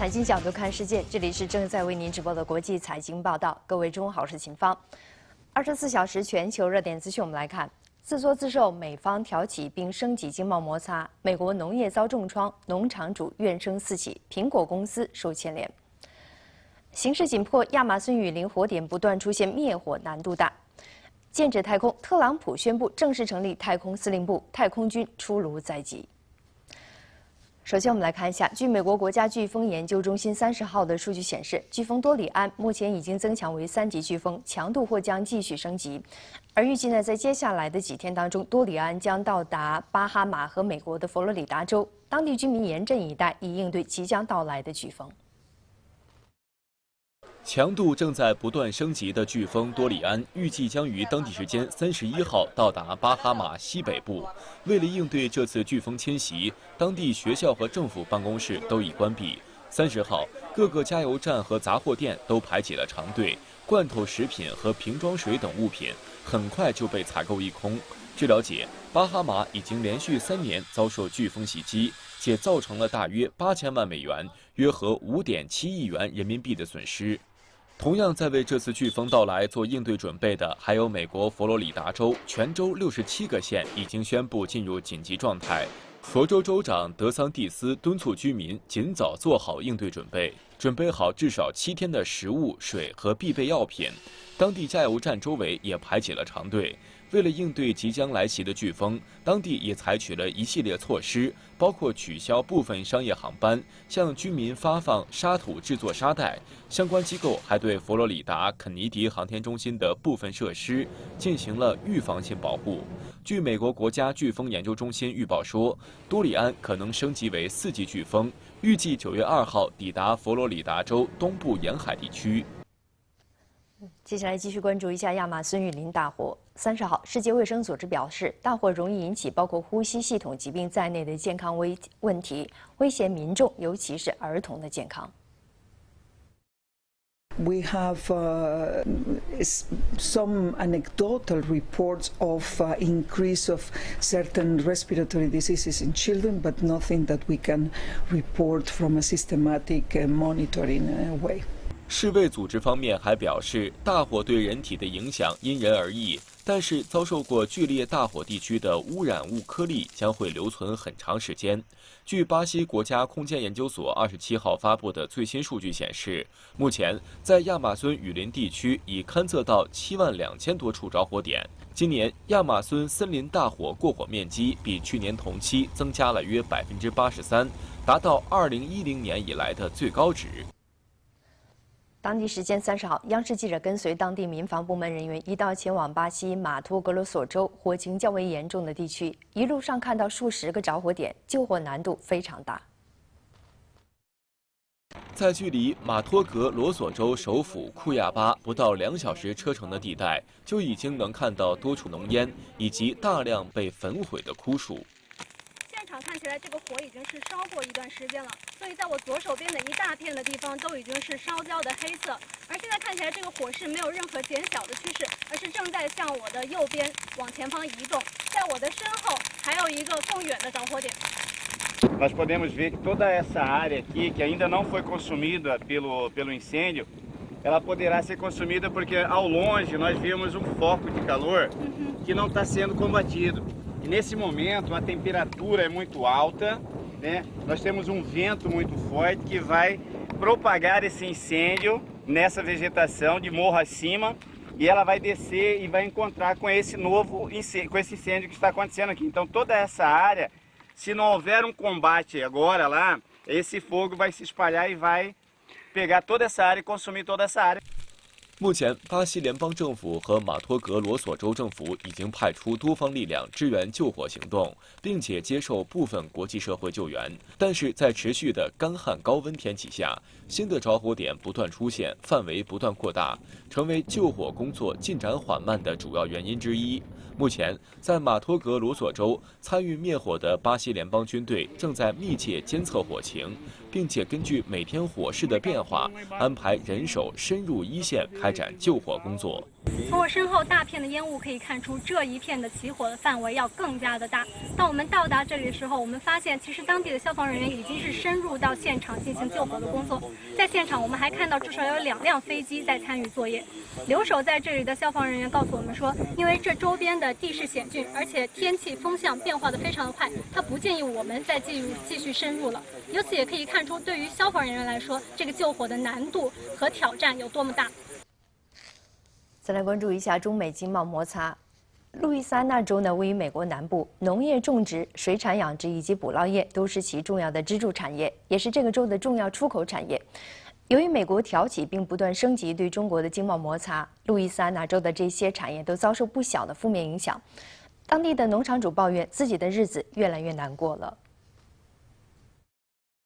财经角度看世界，这里是正在为您直播的国际财经报道。各位中午好，我是秦芳。二十四小时全球热点资讯，我们来看：自作自受，美方挑起并升级经贸摩擦；美国农业遭重创，农场主怨声四起；苹果公司受牵连。形势紧迫，亚马逊雨林火点不断出现，灭火难度大。剑指太空，特朗普宣布正式成立太空司令部，太空军出炉在即。首先，我们来看一下，据美国国家飓风研究中心三十号的数据显示，飓风多里安目前已经增强为三级飓风，强度或将继续升级。而预计呢，在接下来的几天当中，多里安将到达巴哈马和美国的佛罗里达州，当地居民严阵以待，以应对即将到来的飓风。强度正在不断升级的飓风多里安预计将于当地时间三十一号到达巴哈马西北部。为了应对这次飓风侵袭，当地学校和政府办公室都已关闭。三十号，各个加油站和杂货店都排起了长队，罐头食品和瓶装水等物品很快就被采购一空。据了解，巴哈马已经连续三年遭受飓风袭击，且造成了大约八千万美元（约合五点七亿元人民币）的损失。同样在为这次飓风到来做应对准备的，还有美国佛罗里达州，全州六十七个县已经宣布进入紧急状态。佛州州长德桑蒂斯敦促居民尽早做好应对准备，准备好至少七天的食物、水和必备药品。当地加油站周围也排起了长队。为了应对即将来袭的飓风，当地也采取了一系列措施，包括取消部分商业航班，向居民发放沙土制作沙袋。相关机构还对佛罗里达肯尼迪航天中心的部分设施进行了预防性保护。据美国国家飓风研究中心预报说，多里安可能升级为四级飓风，预计九月二号抵达佛罗里达州东部沿海地区。接下来继续关注一下亚马逊雨林大火。三十号，世界卫生组织表示，大火容易引起包括呼吸系统疾病在内的健康危问题，威胁民众，尤其是儿童的健康。We have uh, some anecdotal reports of uh, increase of certain respiratory diseases in children, but nothing that we can report from a systematic uh, monitoring way. 世卫组织方面还表示，大火对人体的影响因人而异，但是遭受过剧烈大火地区的污染物颗粒将会留存很长时间。据巴西国家空间研究所二十七号发布的最新数据显示，目前在亚马孙雨林地区已勘测到七万两千多处着火点。今年亚马孙森林大火过火面积比去年同期增加了约百分之八十三，达到二零一零年以来的最高值。当地时间三十号，央视记者跟随当地民防部门人员一道前往巴西马托格罗索州火情较为严重的地区，一路上看到数十个着火点，救火难度非常大。在距离马托格罗索州首府库亚巴不到两小时车程的地带，就已经能看到多处浓烟以及大量被焚毁的枯树。看起来这个火已经是烧过一段时间了，所以在我左手边的一大片的地方都已经是烧焦的黑色。而现在看起来这个火势没有任何减小的趋势，而是正在向我的右边往前方移动。在我的身后还有一个更远的着火点。Nós podemos ver que toda essa área aqui que ainda não foi consumida pelo pelo incêndio, ela poderá ser consumida porque ao longe nós vemos um foco de calor que não está sendo combatido. E nesse momento a temperatura é muito alta, né? Nós temos um vento muito forte que vai propagar esse incêndio nessa vegetação de morro acima e ela vai descer e vai encontrar com esse novo incêndio, com esse incêndio que está acontecendo aqui. Então toda essa área, se não houver um combate agora lá, esse fogo vai se espalhar e vai pegar toda essa área e consumir toda essa área. 目前，巴西联邦政府和马托格罗索州政府已经派出多方力量支援救火行动，并且接受部分国际社会救援。但是在持续的干旱高温天气下，新的着火点不断出现，范围不断扩大，成为救火工作进展缓慢的主要原因之一。目前，在马托格罗索州参与灭火的巴西联邦军队正在密切监测火情，并且根据每天火势的变化，安排人手深入一线开展救火工作。从我身后大片的烟雾可以看出，这一片的起火的范围要更加的大。当我们到达这里的时候，我们发现其实当地的消防人员已经是深入到现场进行救火的工作。在现场，我们还看到至少有两辆飞机在参与作业。留守在这里的消防人员告诉我们说，因为这周边的地势险峻，而且天气风向变化的非常的快，他不建议我们再继续继续深入了。由此也可以看出，对于消防人员来说，这个救火的难度和挑战有多么大。再来关注一下中美经贸摩擦。路易斯安那州呢，位于美国南部，农业种植、水产养殖以及捕捞业都是其重要的支柱产业，也是这个州的重要出口产业。由于美国挑起并不断升级对中国的经贸摩擦，路易斯安那州的这些产业都遭受不小的负面影响。当地的农场主抱怨自己的日子越来越难过了。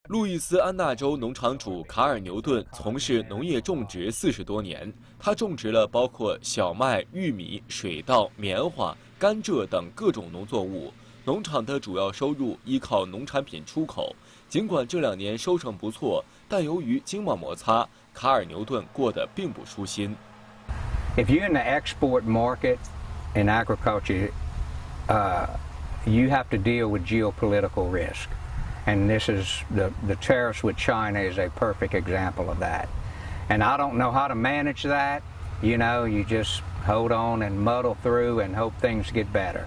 路易斯安那州农场主卡尔牛顿从事农业种植四十多年，他种植了包括小麦、玉米、水稻、棉花、甘蔗等各种农作物。农场的主要收入依靠农产品出口。尽管这两年收成不错，但由于经贸摩擦，卡尔牛顿过得并不舒心。If you're in the export market in agriculture, uh, you have to deal with geopolitical risk. And this is the, the tariffs with China is a perfect example of that. And I don't know how to manage that. You know, you just hold on and muddle through and hope things get better.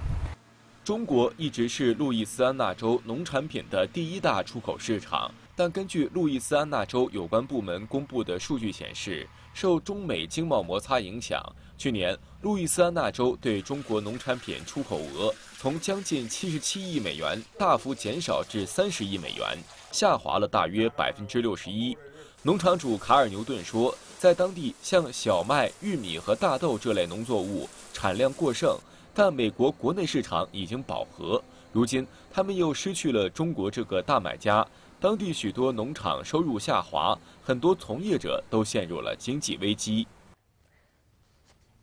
中国一直是路易斯安那州农产品的第一大出口市场，但根据路易斯安那州有关部门公布的数据显示，受中美经贸摩擦影响， 去年路易斯安那州对中国农产品出口额从将近七十七亿美元大幅减少至三十亿美元，下滑了大约百分之六十一。农场主卡尔牛顿说，在当地像小麦、玉米和大豆这类农作物产量过剩。但美国国内市场已经饱和，如今他们又失去了中国这个大买家，当地许多农场收入下滑，很多从业者都陷入了经济危机。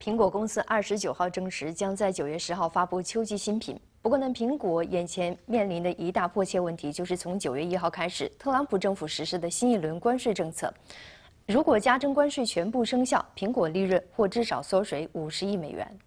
苹果公司二十九号证实，将在九月十号发布秋季新品。不过呢，苹果眼前面临的一大迫切问题，就是从九月一号开始，特朗普政府实施的新一轮关税政策，如果加征关税全部生效，苹果利润或至少缩水五十亿美元。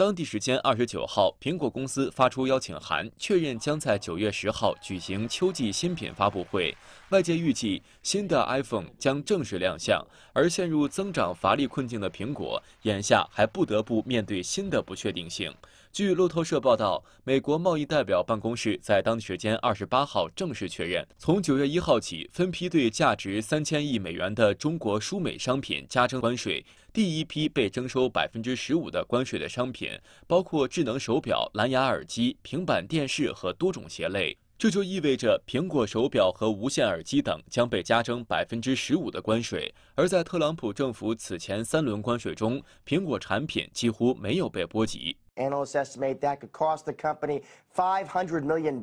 当地时间二十九号，苹果公司发出邀请函，确认将在九月十号举行秋季新品发布会。外界预计，新的 iPhone 将正式亮相。而陷入增长乏力困境的苹果，眼下还不得不面对新的不确定性。据路透社报道，美国贸易代表办公室在当地时间二十八号正式确认，从九月一号起，分批对价值三千亿美元的中国输美商品加征关税。第一批被征收百分之十五的关税的商品，包括智能手表、蓝牙耳机、平板电视和多种鞋类。这就意味着苹果手表和无线耳机等将被加征百分之十五的关税。而在特朗普政府此前三轮关税中，苹果产品几乎没有被波及。Analysts estimate that could cost the company $500 million,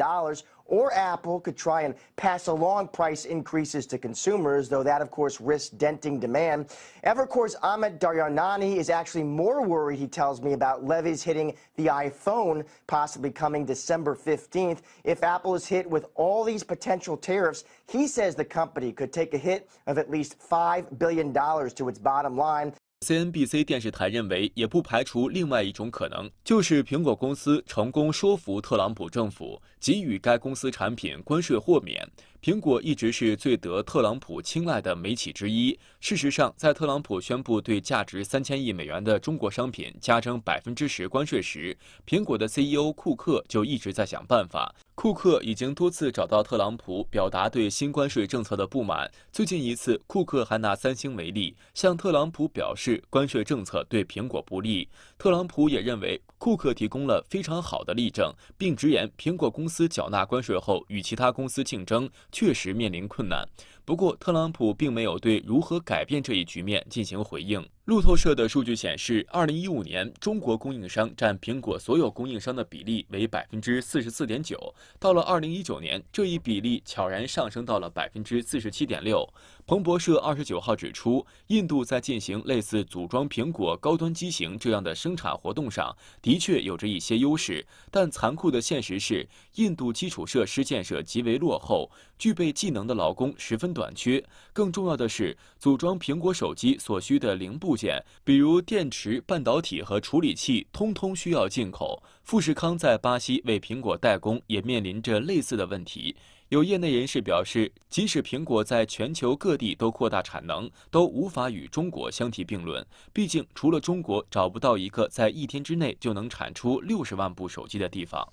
or Apple could try and pass along price increases to consumers, though that, of course, risks denting demand. Evercore's Ahmed Daryanani is actually more worried, he tells me, about levies hitting the iPhone, possibly coming December 15th. If Apple is hit with all these potential tariffs, he says the company could take a hit of at least $5 billion to its bottom line. CNBC 电视台认为，也不排除另外一种可能，就是苹果公司成功说服特朗普政府给予该公司产品关税豁免。苹果一直是最得特朗普青睐的媒体之一。事实上，在特朗普宣布对价值三千亿美元的中国商品加征百分之十关税时，苹果的 CEO 库克就一直在想办法。库克已经多次找到特朗普，表达对新关税政策的不满。最近一次，库克还拿三星为例，向特朗普表示关税政策对苹果不利。特朗普也认为库克提供了非常好的例证，并直言苹果公司缴纳关税后与其他公司竞争。确实面临困难，不过特朗普并没有对如何改变这一局面进行回应。路透社的数据显示，二零一五年中国供应商占苹果所有供应商的比例为百分之四十四点九，到了二零一九年，这一比例悄然上升到了百分之四十七点六。彭博社二十九号指出，印度在进行类似组装苹果高端机型这样的生产活动上，的确有着一些优势，但残酷的现实是，印度基础设施建设极为落后，具备技能的劳工十分短缺。更重要的是，组装苹果手机所需的零部。件，比如电池、半导体和处理器，通通需要进口。富士康在巴西为苹果代工，也面临着类似的问题。有业内人士表示，即使苹果在全球各地都扩大产能，都无法与中国相提并论。毕竟，除了中国，找不到一个在一天之内就能产出六十万部手机的地方。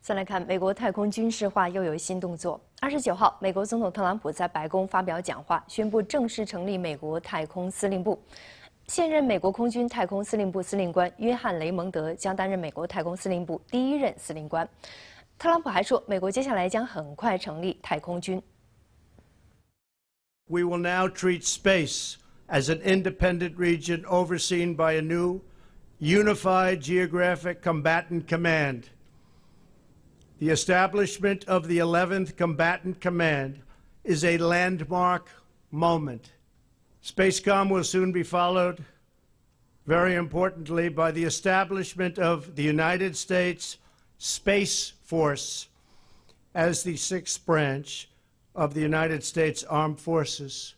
再来看，美国太空军事化又有新动作。二十九号，美国总统特朗普在白宫发表讲话，宣布正式成立美国太空司令部。现任美国空军太空司令部司令官约翰·雷蒙德将担任美国太空司令部第一任司令官。特朗普还说，美国接下来将很快成立太空军。We will now treat space as an independent region overseen by a new, unified geographic combatant command. The establishment of the 11th Combatant Command is a landmark moment. Spacecom will soon be followed, very importantly, by the establishment of the United States Space Force as the sixth branch of the United States Armed Forces.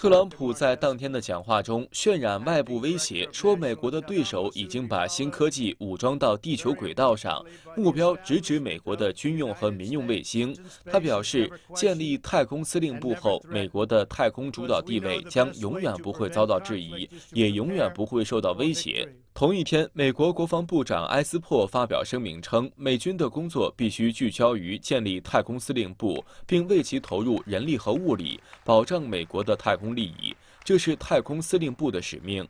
特朗普在当天的讲话中渲染外部威胁，说美国的对手已经把新科技武装到地球轨道上，目标直指美国的军用和民用卫星。他表示，建立太空司令部后，美国的太空主导地位将永远不会遭到质疑，也永远不会受到威胁。同一天，美国国防部长埃斯珀发表声明称，美军的工作必须聚焦于建立太空司令部，并为其投入人力和物力，保障美国的太空利益。这是太空司令部的使命。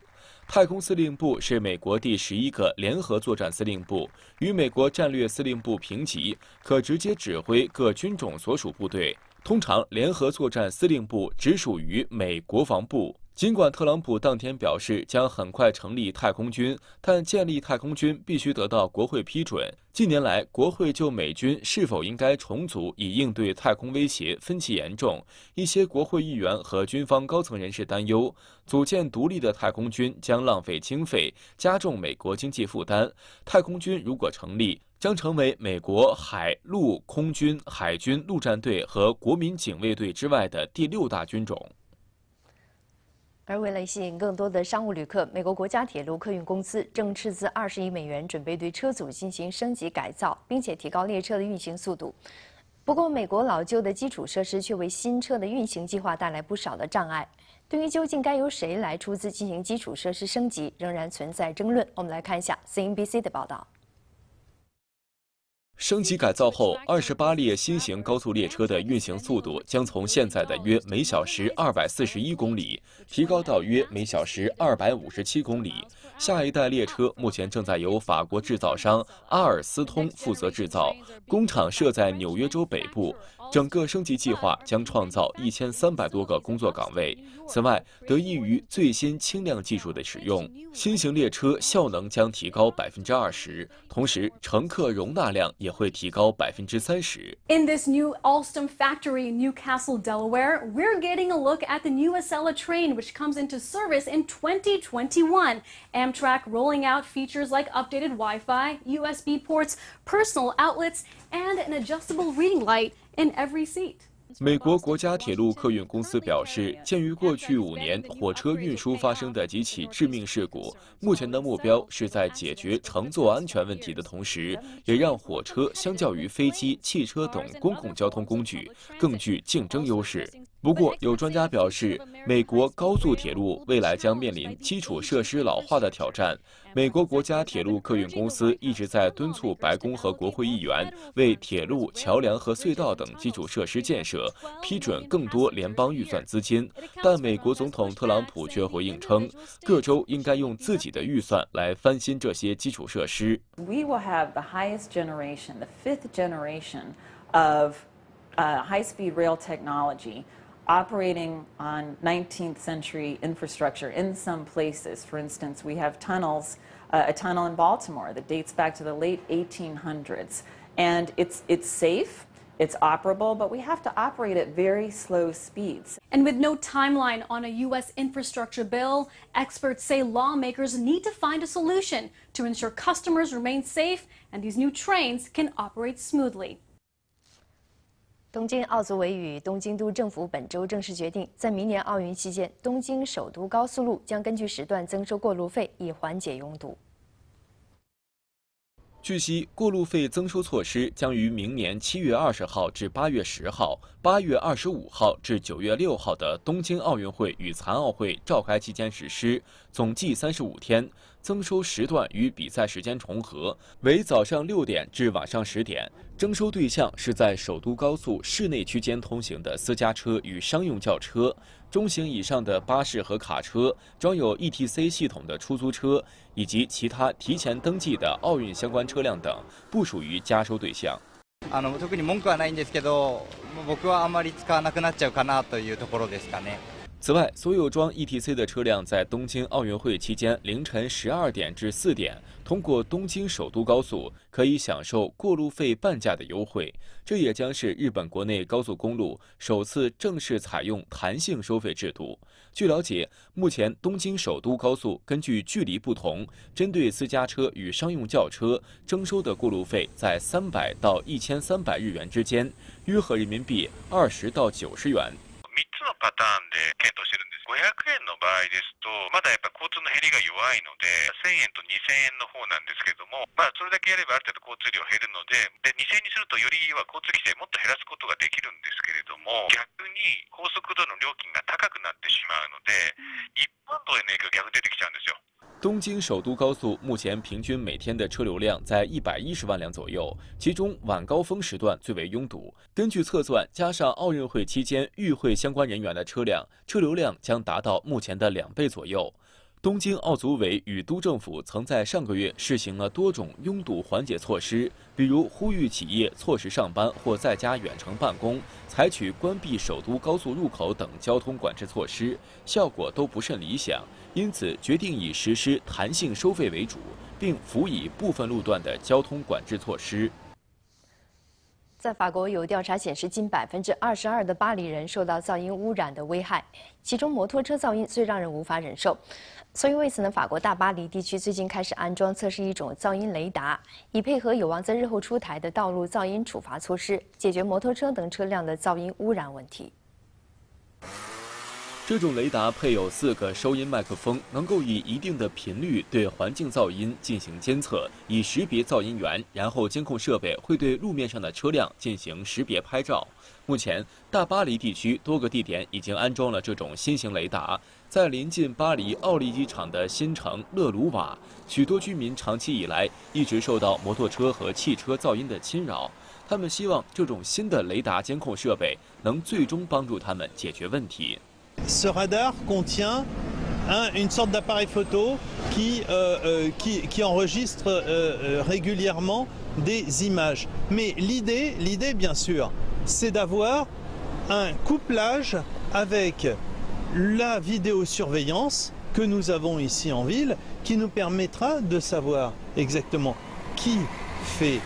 太空司令部是美国第十一个联合作战司令部，与美国战略司令部平级，可直接指挥各军种所属部队。通常，联合作战司令部直属于美国防部。尽管特朗普当天表示将很快成立太空军，但建立太空军必须得到国会批准。近年来，国会就美军是否应该重组以应对太空威胁分歧严重。一些国会议员和军方高层人士担忧，组建独立的太空军将浪费经费，加重美国经济负担。太空军如果成立，将成为美国海陆空军、海军陆战队和国民警卫队之外的第六大军种。而为了吸引更多的商务旅客，美国国家铁路客运公司正斥资二十亿美元，准备对车组进行升级改造，并且提高列车的运行速度。不过，美国老旧的基础设施却为新车的运行计划带来不少的障碍。对于究竟该由谁来出资进行基础设施升级，仍然存在争论。我们来看一下 CNBC 的报道。升级改造后，二十八列新型高速列车的运行速度将从现在的约每小时二百四十一公里提高到约每小时二百五十七公里。下一代列车目前正在由法国制造商阿尔斯通负责制造，工厂设在纽约州北部。整个升级计划将创造一千三百多个工作岗位。此外，得益于最新轻量技术的使用，新型列车效能将提高百分之二十，同时乘客容纳量也会提高百分之三十。In this new Alstom factory in Newcastle, Delaware, we're getting a look at the new Acela train, which comes into service in 2021. Amtrak rolling out features like updated Wi-Fi, USB ports, personal outlets, and an adjustable reading light. In every seat. 美国国家铁路客运公司表示，鉴于过去五年火车运输发生的几起致命事故，目前的目标是在解决乘坐安全问题的同时，也让火车相较于飞机、汽车等公共交通工具更具竞争优势。不过，有专家表示，美国高速铁路未来将面临基础设施老化的挑战。美国国家铁路客运公司一直在敦促白宫和国会议员为铁路、桥梁和隧道等基础设施建设批准更多联邦预算资金，但美国总统特朗普却回应称，各州应该用自己的预算来翻新这些基础设施。We will have the highest generation, the fifth generation of high-speed rail technology. Operating on 19th century infrastructure in some places. For instance, we have tunnels, uh, a tunnel in Baltimore that dates back to the late 1800s. And it's, it's safe, it's operable, but we have to operate at very slow speeds. And with no timeline on a U.S. infrastructure bill, experts say lawmakers need to find a solution to ensure customers remain safe and these new trains can operate smoothly. 东京奥组委与东京都政府本周正式决定，在明年奥运期间，东京首都高速路将根据时段增收过路费，以缓解拥堵。据悉，过路费增收措施将于明年七月二十号至八月十号、八月二十五号至九月六号的东京奥运会与残奥会召开期间实施，总计三十五天。增收时段与比赛时间重合，为早上六点至晚上十点。征收对象是在首都高速市内区间通行的私家车与商用轿车、中型以上的巴士和卡车、装有 ETC 系统的出租车以及其他提前登记的奥运相关车辆等，不属于加收对象。あの特に文句はないんですけど、僕はあまり使わなくなっちゃうかなというところですかね。 此外，所有装 ETC 的车辆在东京奥运会期间凌晨十二点至四点通过东京首都高速，可以享受过路费半价的优惠。这也将是日本国内高速公路首次正式采用弹性收费制度。据了解，目前东京首都高速根据距离不同，针对私家车与商用轿车征收的过路费在三百到一千三百日元之间，约合人民币二十到九十元。3つのパターンで検討してるんです。500円の場合ですとまだやっぱ交通の減りが弱いので1000円と2000円の方なんですけれどもまあそれだけやればある程度交通量減るのでで2000円にするとよりは交通規制もっと減らすことができるんですけれども逆に高速道路の料金が高くなってしまうので一般道への影響逆出てきちゃうんですよ东京首都高速目前平均每天的车流量在一百一十万辆左右，其中晚高峰时段最为拥堵。根据测算，加上奥运会期间与会相关人员的车辆，车流量将达到目前的两倍左右。东京奥组委与都政府曾在上个月试行了多种拥堵缓解措施，比如呼吁企业错时上班或在家远程办公，采取关闭首都高速入口等交通管制措施，效果都不甚理想。因此，决定以实施弹性收费为主，并辅以部分路段的交通管制措施。在法国，有调查显示，近百分之二十二的巴黎人受到噪音污染的危害，其中摩托车噪音最让人无法忍受。所以为此呢，法国大巴黎地区最近开始安装测试一种噪音雷达，以配合有望在日后出台的道路噪音处罚措施，解决摩托车等车辆的噪音污染问题。这种雷达配有四个收音麦克风，能够以一定的频率对环境噪音进行监测，以识别噪音源。然后监控设备会对路面上的车辆进行识别拍照。目前，大巴黎地区多个地点已经安装了这种新型雷达。在临近巴黎奥利机场的新城勒鲁瓦，许多居民长期以来一直受到摩托车和汽车噪音的侵扰。他们希望这种新的雷达监控设备能最终帮助他们解决问题。Ce radar contient une sorte d'appareil photo qui, euh, euh, qui, enregistre euh, régulièrement des images. Mais l'idée, l'idée bien sûr, c'est d'avoir un couplage avec la vidéosurveillance que nous avons ici en ville qui nous permettra de savoir exactement qui fait,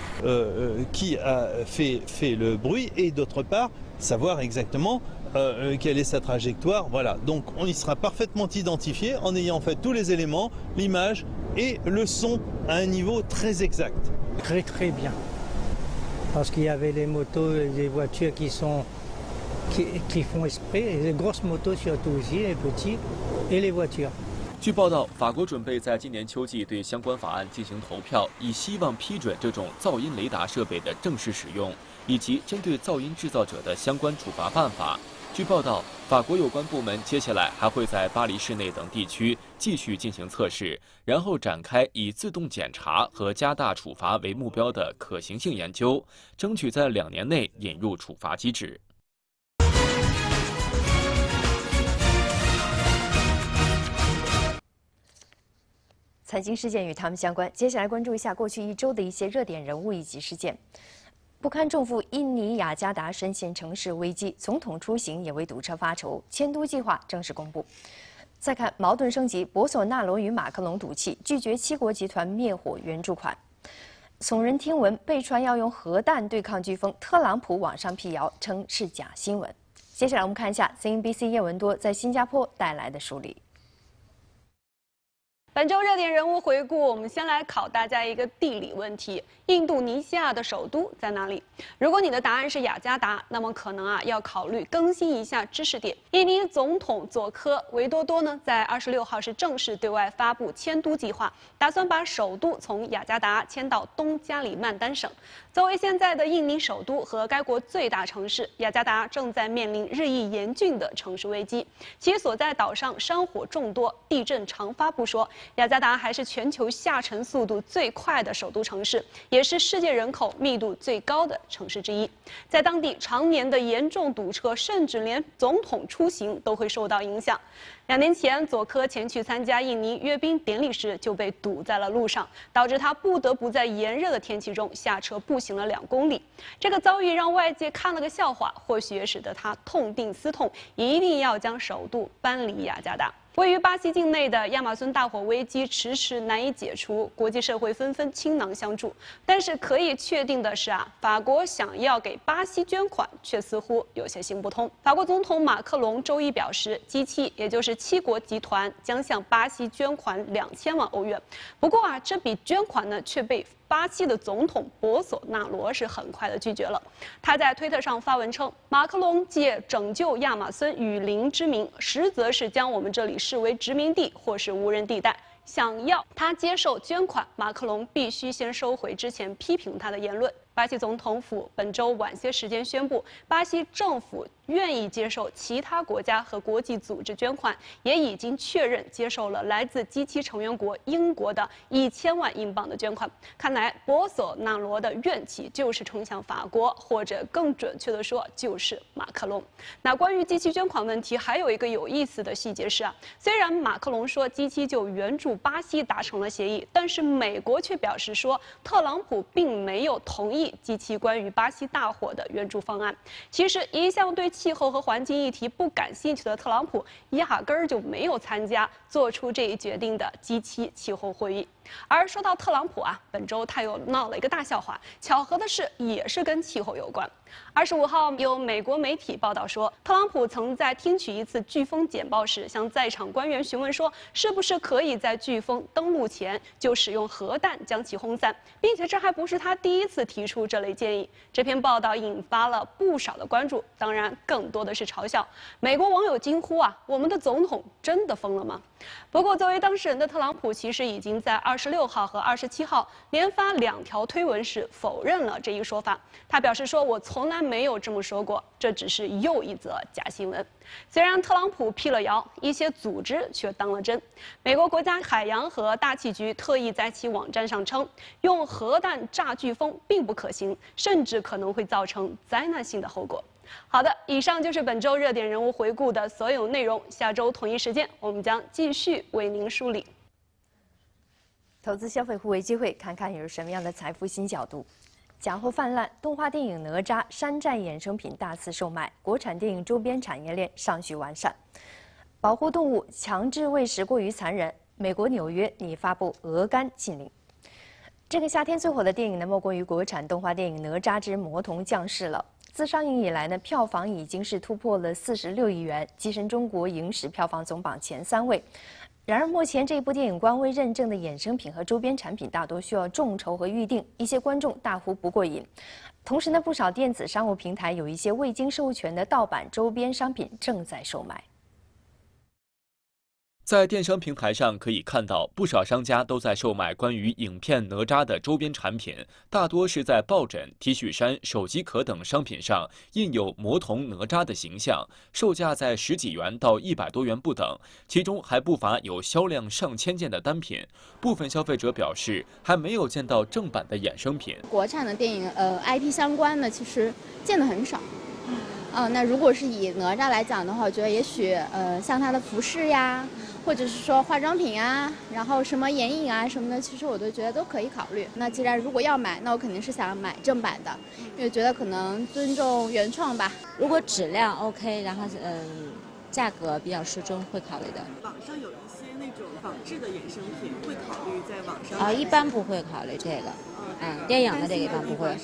qui a fait, fait le bruit et d'autre part savoir exactement euh, euh, quelle est sa trajectoire. Voilà, donc on y sera parfaitement identifié en ayant fait tous les éléments, l'image et le son à un niveau très exact. Très très bien. Parce qu'il y avait les motos et les voitures qui sont 据报道，法国准备在今年秋季对相关法案进行投票，以希望批准这种噪音雷达设备的正式使用，以及针对噪音制造者的相关处罚办法。据报道，法国有关部门接下来还会在巴黎市内等地区继续进行测试，然后展开以自动检查和加大处罚为目标的可行性研究，争取在两年内引入处罚机制。财经事件与他们相关，接下来关注一下过去一周的一些热点人物以及事件。不堪重负，印尼雅加达深陷城市危机，总统出行也为堵车发愁，迁都计划正式公布。再看矛盾升级，博索纳罗与马克龙赌气，拒绝七国集团灭火援助款。耸人听闻，被传要用核弹对抗飓风，特朗普网上辟谣称是假新闻。接下来我们看一下 CNBC 叶文多在新加坡带来的梳理。本周热点人物回顾，我们先来考大家一个地理问题：印度尼西亚的首都在哪里？如果你的答案是雅加达，那么可能啊要考虑更新一下知识点。印尼总统佐科维多多呢，在二十六号是正式对外发布迁都计划，打算把首都从雅加达迁到东加里曼丹省。作为现在的印尼首都和该国最大城市，雅加达正在面临日益严峻的城市危机，其所在岛上山火众多，地震常发不说。雅加达还是全球下沉速度最快的首都城市，也是世界人口密度最高的城市之一。在当地，常年的严重堵车，甚至连总统出行都会受到影响。两年前，佐科前去参加印尼阅兵典礼时就被堵在了路上，导致他不得不在炎热的天气中下车步行了两公里。这个遭遇让外界看了个笑话，或许也使得他痛定思痛，一定要将首都搬离雅加达。位于巴西境内的亚马孙大火危机迟迟难以解除，国际社会纷纷倾囊相助。但是可以确定的是啊，法国想要给巴西捐款，却似乎有些行不通。法国总统马克龙周一表示，G7 也就是七国集团将向巴西捐款两千万欧元。不过啊，这笔捐款呢却被。巴西的总统博索纳罗是很快的拒绝了。他在推特上发文称，马克龙借拯救亚马孙雨林之名，实则是将我们这里视为殖民地或是无人地带。想要他接受捐款，马克龙必须先收回之前批评他的言论。巴西总统府本周晚些时间宣布，巴西政府。愿意接受其他国家和国际组织捐款，也已经确认接受了来自 G7 成员国英国的一千万英镑的捐款。看来博索纳罗的怨气就是冲向法国，或者更准确的说，就是马克龙。那关于 G7 捐款问题，还有一个有意思的细节是啊，虽然马克龙说 G7 就援助巴西达成了协议，但是美国却表示说，特朗普并没有同意及其关于巴西大火的援助方案。其实一向对。气候和环境议题不感兴趣的特朗普，压根儿就没有参加做出这一决定的 G7 气候会议。而说到特朗普啊，本周他又闹了一个大笑话。巧合的是，也是跟气候有关。二十五号，有美国媒体报道说，特朗普曾在听取一次飓风简报时，向在场官员询问说，是不是可以在飓风登陆前就使用核弹将其轰散，并且这还不是他第一次提出这类建议。这篇报道引发了不少的关注，当然更多的是嘲笑。美国网友惊呼啊，我们的总统真的疯了吗？不过，作为当事人的特朗普，其实已经在二十六号和二十七号连发两条推文时否认了这一说法。他表示说：“我从来没有这么说过，这只是又一则假新闻。”虽然特朗普辟了谣，一些组织却当了真。美国国家海洋和大气局特意在其网站上称，用核弹炸飓风并不可行，甚至可能会造成灾难性的后果。好的，以上就是本周热点人物回顾的所有内容。下周同一时间，我们将继续为您梳理投资消费互为机会，看看有什么样的财富新角度。假货泛滥，动画电影《哪吒》山寨衍生品大肆售卖，国产电影周边产业链尚需完善。保护动物强制喂食过于残忍，美国纽约拟发布鹅肝禁令。这个夏天最火的电影呢，莫过于国产动画电影《哪吒之魔童降世》了。自上映以来呢，票房已经是突破了四十六亿元，跻身中国影史票房总榜前三位。然而，目前这部电影官微认证的衍生品和周边产品大多需要众筹和预定，一些观众大呼不过瘾。同时呢，不少电子商务平台有一些未经授权的盗版周边商品正在售卖。在电商平台上可以看到，不少商家都在售卖关于影片《哪吒》的周边产品，大多是在抱枕、T 恤衫、手机壳等商品上印有魔童哪吒的形象，售价在十几元到一百多元不等，其中还不乏有销量上千件的单品。部分消费者表示，还没有见到正版的衍生品。国产的电影，呃，IP 相关的其实见的很少。嗯，那如果是以哪吒来讲的话，我觉得也许，呃，像它的服饰呀。或者是说化妆品啊，然后什么眼影啊什么的，其实我都觉得都可以考虑。那既然如果要买，那我肯定是想买正版的，因为觉得可能尊重原创吧。如果质量 OK，然后嗯，价格比较适中，会考虑的。网上有一些那种仿制的衍生品，会考虑在网上？啊，一般不会考虑这个。嗯，电影的这个地方不会，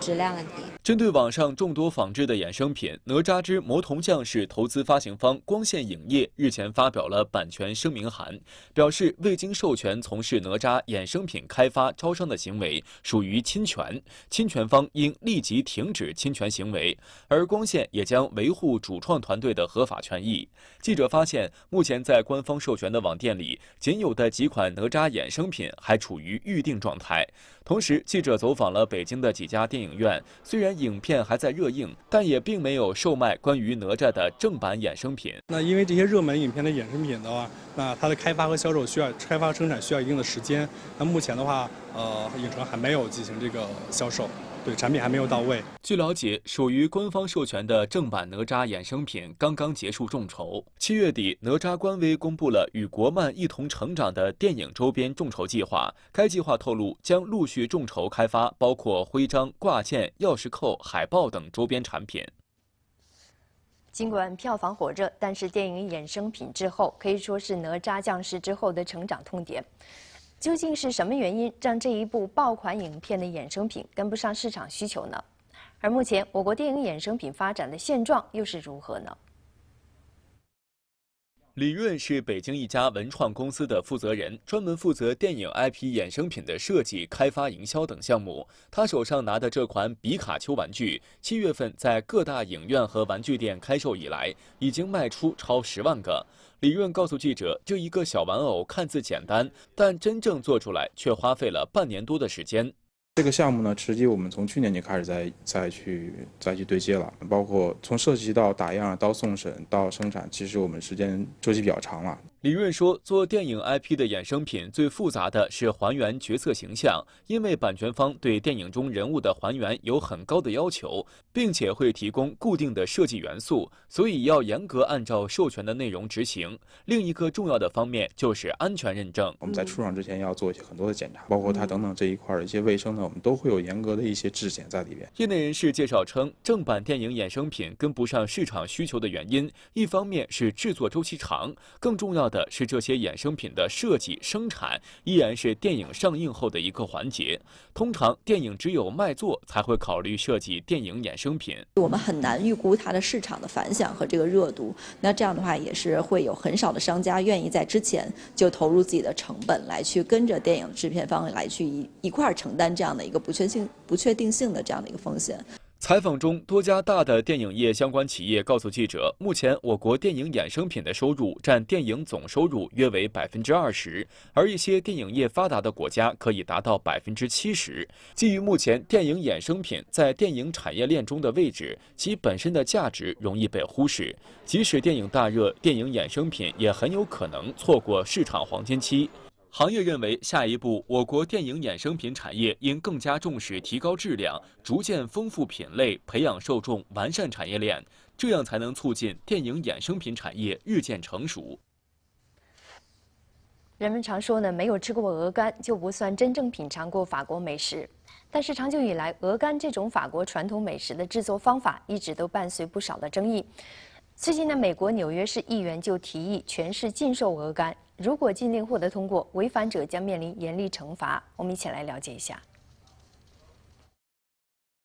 质量问题。针对网上众多仿制的衍生品，哪吒之魔童降世投资发行方光线影业日前发表了版权声明函，表示未经授权从事哪吒衍生品开发招商的行为属于侵权，侵权方应立即停止侵权行为，而光线也将维护主创团队的合法权益。记者发现，目前在官方授权的网店里，仅有的几款哪吒衍生品还处于预定状态。同时，记者走访了北京的几家电影院，虽然影片还在热映，但也并没有售卖关于哪吒的正版衍生品。那因为这些热门影片的衍生品的话，那它的开发和销售需要开发生产需要一定的时间。那目前的话，呃，影城还没有进行这个销售。对产品还没有到位。据了解，属于官方授权的正版哪吒衍生品刚刚结束众筹。七月底，哪吒官微公布了与国漫一同成长的电影周边众筹计划。该计划透露，将陆续众筹开发包括徽章、挂件、钥匙扣、海报等周边产品。尽管票房火热，但是电影衍生品之后可以说是哪吒降世之后的成长痛点。究竟是什么原因让这一部爆款影片的衍生品跟不上市场需求呢？而目前我国电影衍生品发展的现状又是如何呢？李润是北京一家文创公司的负责人，专门负责电影 IP 衍生品的设计、开发、营销等项目。他手上拿的这款比卡丘玩具，七月份在各大影院和玩具店开售以来，已经卖出超十万个。李润告诉记者：“这一个小玩偶看似简单，但真正做出来却花费了半年多的时间。这个项目呢，实际我们从去年就开始在再去再去对接了，包括从设计到打样到送审到生产，其实我们时间周期比较长了。”李润说：“做电影 IP 的衍生品最复杂的是还原角色形象，因为版权方对电影中人物的还原有很高的要求，并且会提供固定的设计元素，所以要严格按照授权的内容执行。另一个重要的方面就是安全认证。我们在出厂之前要做一些很多的检查，包括它等等这一块的一些卫生呢，我们都会有严格的一些质检在里边。”业内人士介绍称，正版电影衍生品跟不上市场需求的原因，一方面是制作周期长，更重要。的是这些衍生品的设计生产依然是电影上映后的一个环节。通常电影只有卖座才会考虑设计电影衍生品。我们很难预估它的市场的反响和这个热度。那这样的话也是会有很少的商家愿意在之前就投入自己的成本来去跟着电影制片方来去一一块承担这样的一个不确性不确定性的这样的一个风险。采访中，多家大的电影业相关企业告诉记者，目前我国电影衍生品的收入占电影总收入约为百分之二十，而一些电影业发达的国家可以达到百分之七十。基于目前电影衍生品在电影产业链中的位置，其本身的价值容易被忽视。即使电影大热，电影衍生品也很有可能错过市场黄金期。行业认为，下一步我国电影衍生品产业应更加重视提高质量，逐渐丰富品类，培养受众，完善产业链，这样才能促进电影衍生品产业日渐成熟。人们常说呢，没有吃过鹅肝就不算真正品尝过法国美食。但是长久以来，鹅肝这种法国传统美食的制作方法一直都伴随不少的争议。最近呢，美国纽约市议员就提议全市禁售鹅肝。如果禁令获得通过，违反者将面临严厉惩罚。我们一起来了解一下。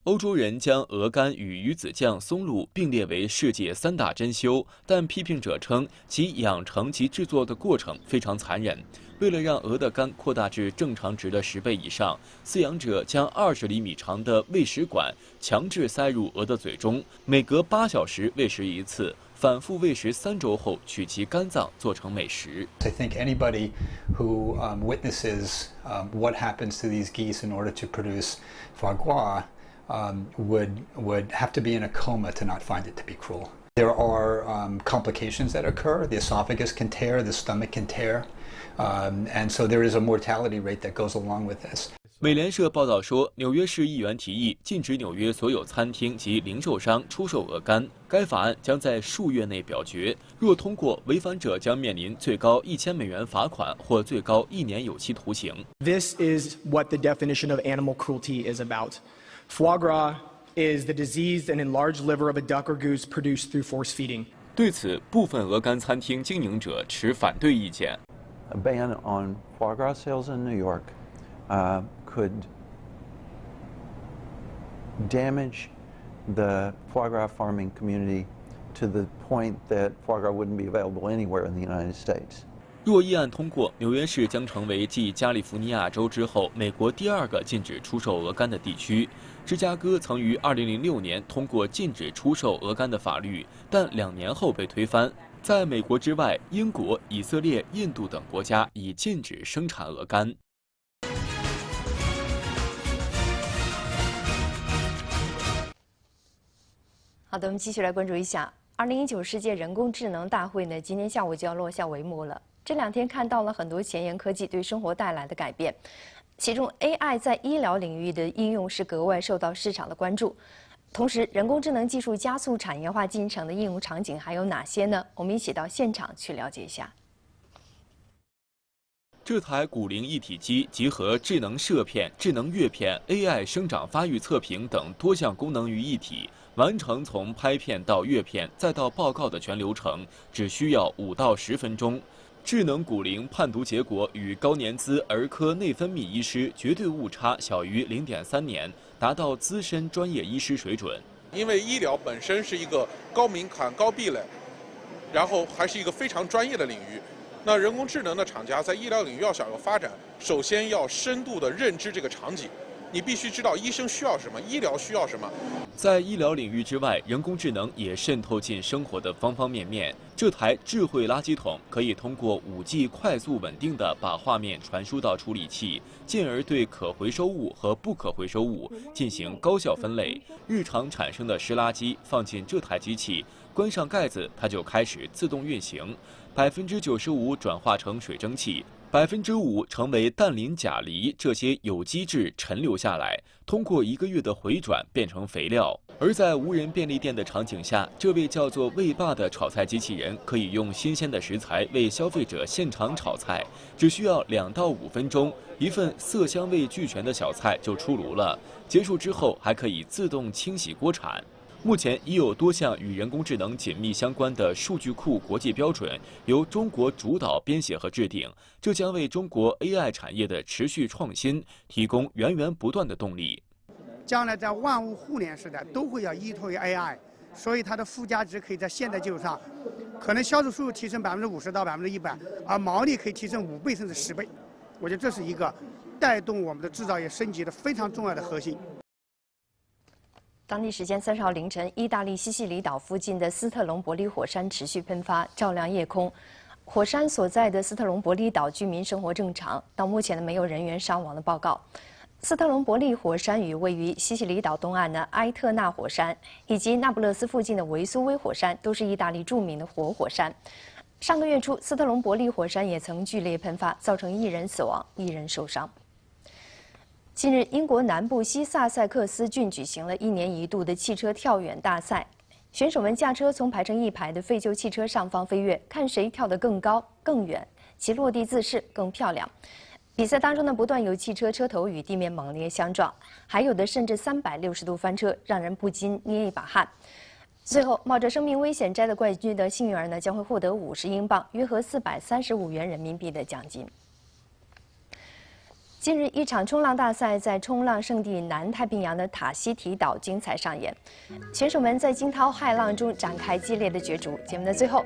欧洲人将鹅肝与鱼子酱、松露并列为世界三大珍馐，但批评者称其养成及制作的过程非常残忍。为了让鹅的肝扩大至正常值的十倍以上，饲养者将二十厘米长的喂食管强制塞入鹅的嘴中，每隔八小时喂食一次。反复喂食三周后，取其肝脏做成美食。I think anybody who witnesses what happens to these geese in order to produce foie gras would would have to be in a coma to not find it to be cruel. There are complications that occur. The esophagus can tear, the stomach can tear, and so there is a mortality rate that goes along with this. 美联社报道说，纽约市议员提议禁止纽约所有餐厅及零售商出售鹅肝。该法案将在数月内表决，若通过，违反者将面临最高一千美元罚款或最高一年有期徒刑。This is what the definition of animal cruelty is about. Foie gras is the diseased and enlarged liver of a duck or goose produced through force feeding. 对此，部分鹅肝餐厅经营者持反对意见。 A ban on foie gras sales in New York. could damage the foie gras farming community to the point that foie gras wouldn't be available anywhere in the United States. 若议案通过，纽约市将成为继加利福尼亚州之后，美国第二个禁止出售鹅肝的地区。芝加哥曾于2006年通过禁止出售鹅肝的法律，但两年后被推翻。在美国之外，英国、以色列、印度等国家已禁止生产鹅肝。好的，我们继续来关注一下2019世界人工智能大会呢，今天下午就要落下帷幕了。这两天看到了很多前沿科技对生活带来的改变，其中 AI 在医疗领域的应用是格外受到市场的关注。同时，人工智能技术加速产业化进程的应用场景还有哪些呢？我们一起到现场去了解一下。这台骨龄一体机集合智能摄片、智能阅片、AI 生长发育测评等多项功能于一体，完成从拍片到阅片再到报告的全流程，只需要五到十分钟。智能骨龄判读结果与高年资儿科内分泌医师绝对误差小于零点三年，达到资深专业医师水准。因为医疗本身是一个高门槛、高壁垒，然后还是一个非常专业的领域。那人工智能的厂家在医疗领域要想要发展，首先要深度的认知这个场景。你必须知道医生需要什么，医疗需要什么。在医疗领域之外，人工智能也渗透进生活的方方面面。这台智慧垃圾桶可以通过 5G 快速稳定的把画面传输到处理器，进而对可回收物和不可回收物进行高效分类。日常产生的湿垃圾放进这台机器，关上盖子，它就开始自动运行，百分之九十五转化成水蒸气。百分之五成为氮磷钾离这些有机质沉留下来，通过一个月的回转变成肥料。而在无人便利店的场景下，这位叫做魏霸的炒菜机器人可以用新鲜的食材为消费者现场炒菜，只需要两到五分钟，一份色香味俱全的小菜就出炉了。结束之后还可以自动清洗锅铲。目前已有多项与人工智能紧密相关的数据库国际标准由中国主导编写和制定，这将为中国 AI 产业的持续创新提供源源不断的动力。将来在万物互联时代，都会要依托于 AI，所以它的附加值可以在现在基础上，可能销售收入提升百分之五十到百分之一百，而毛利可以提升五倍甚至十倍。我觉得这是一个带动我们的制造业升级的非常重要的核心。当地时间三十号凌晨，意大利西西里岛附近的斯特隆伯利火山持续喷发，照亮夜空。火山所在的斯特隆伯利岛居民生活正常，到目前呢没有人员伤亡的报告。斯特隆伯利火山与位于西西里岛东岸的埃特纳火山以及那不勒斯附近的维苏威火山都是意大利著名的活火山。上个月初，斯特隆伯利火山也曾剧烈喷发，造成一人死亡，一人受伤。近日，英国南部西萨塞克斯郡举行了一年一度的汽车跳远大赛，选手们驾车从排成一排的废旧汽车上方飞跃，看谁跳得更高、更远，其落地姿势更漂亮。比赛当中呢，不断有汽车车头与地面猛烈相撞，还有的甚至三百六十度翻车，让人不禁捏一把汗。最后，冒着生命危险摘得冠军的幸运儿呢，将会获得五十英镑（约合四百三十五元人民币）的奖金。近日，一场冲浪大赛在冲浪圣地南太平洋的塔希提岛精彩上演，选手们在惊涛骇浪中展开激烈的角逐。节目的最后，